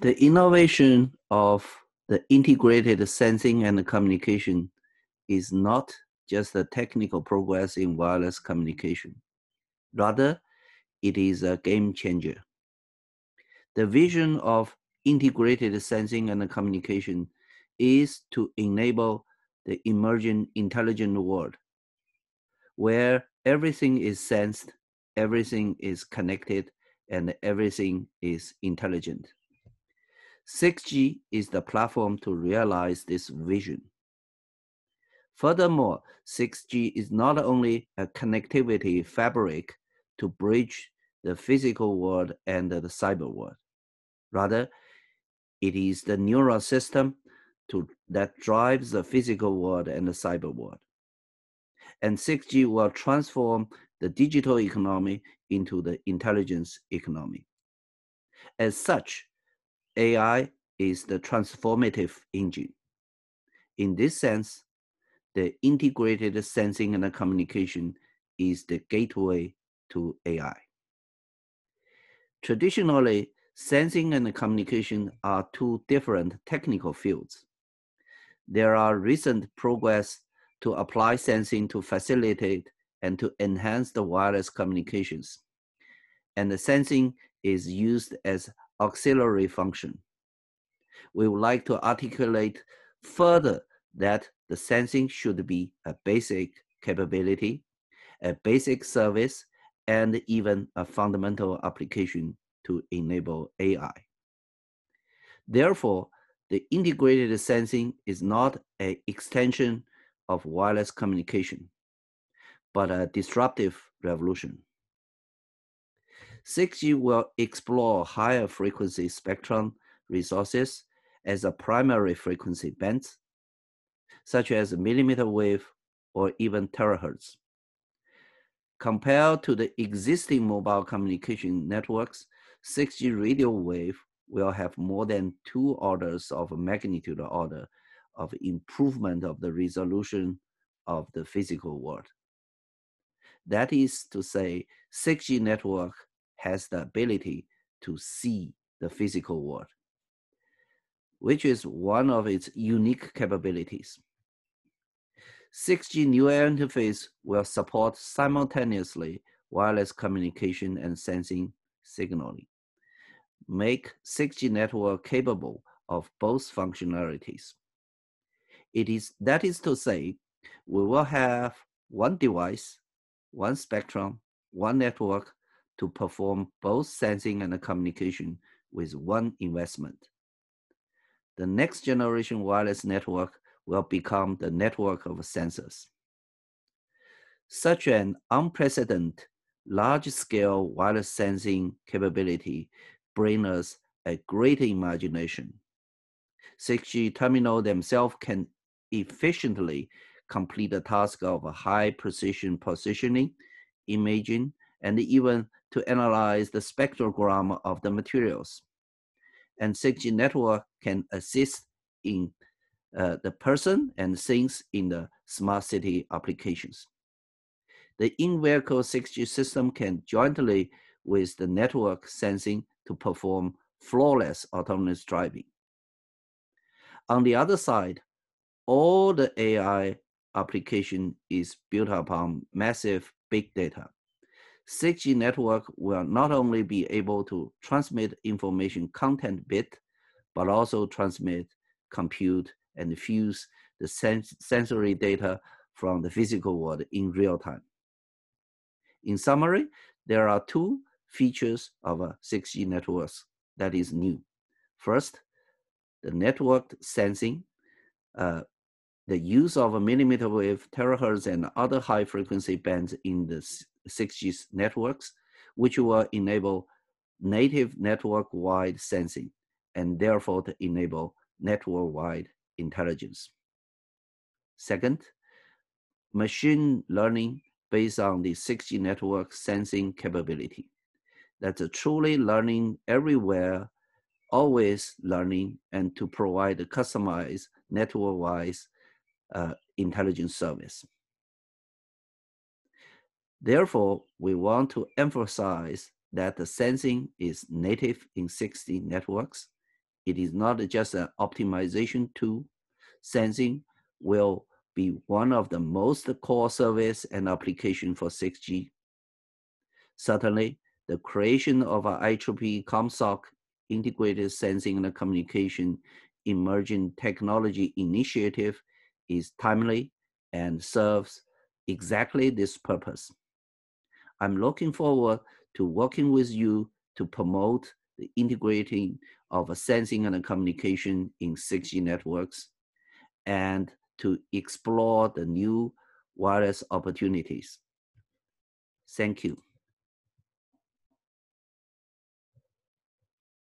The innovation of the integrated sensing and communication is not just a technical progress in wireless communication. Rather, it is a game changer. The vision of integrated sensing and communication is to enable the emerging intelligent world where everything is sensed, everything is connected, and everything is intelligent. 6G is the platform to realize this vision. Furthermore, 6G is not only a connectivity fabric to bridge the physical world and the cyber world. Rather, it is the neural system to, that drives the physical world and the cyber world. And 6G will transform the digital economy into the intelligence economy. As such, AI is the transformative engine. In this sense, the integrated sensing and communication is the gateway to AI. Traditionally, sensing and communication are two different technical fields. There are recent progress to apply sensing to facilitate and to enhance the wireless communications. And the sensing is used as auxiliary function. We would like to articulate further that the sensing should be a basic capability, a basic service, and even a fundamental application to enable AI. Therefore, the integrated sensing is not an extension of wireless communication, but a disruptive revolution. 6G will explore higher frequency spectrum resources as a primary frequency band, such as millimeter wave or even terahertz. Compared to the existing mobile communication networks, 6G radio wave will have more than two orders of magnitude order of improvement of the resolution of the physical world. That is to say, 6G network has the ability to see the physical world, which is one of its unique capabilities. 6G neural interface will support simultaneously wireless communication and sensing signaling, make 6G network capable of both functionalities. It is, that is to say, we will have one device, one spectrum, one network to perform both sensing and communication with one investment. The next generation wireless network will become the network of sensors. Such an unprecedented large-scale wireless sensing capability brings us a great imagination. 6G terminal themselves can efficiently complete the task of high precision positioning, imaging, and even to analyze the spectrogram of the materials. And 6G network can assist in uh, the person and things in the smart city applications. The in-vehicle 6G system can jointly with the network sensing to perform flawless autonomous driving. On the other side, all the AI application is built upon massive big data. 6G network will not only be able to transmit information content bit, but also transmit, compute, and fuse the sens sensory data from the physical world in real time. In summary, there are two features of a 6G networks that is new. First, the networked sensing uh, the use of a millimeter wave, terahertz, and other high frequency bands in the 6G networks, which will enable native network-wide sensing and therefore to enable network-wide intelligence. Second, machine learning based on the 6G network sensing capability. That's truly learning everywhere, always learning, and to provide a customized network-wise uh, intelligence service. Therefore, we want to emphasize that the sensing is native in 6G networks It is not just an optimization tool. Sensing will be one of the most core service and application for 6G. Certainly, the creation of an IEEE ComSoC integrated sensing and communication emerging technology initiative is timely and serves exactly this purpose. I'm looking forward to working with you to promote the integrating of sensing and communication in 6G networks and to explore the new wireless opportunities. Thank you.